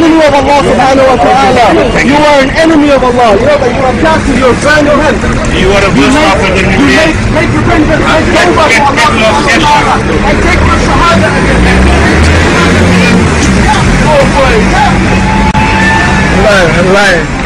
enemy of Allah subhanahu wa ta'ala. You are an enemy of Allah. You know that you are casting your friend your head. You are a worse Make, prophet than you me. make, make your friend just ah, make get- tawbah to get- Allah get lost, subhanahu get wa ta'ala and take your shahada again. Oh boy. wallahi lying.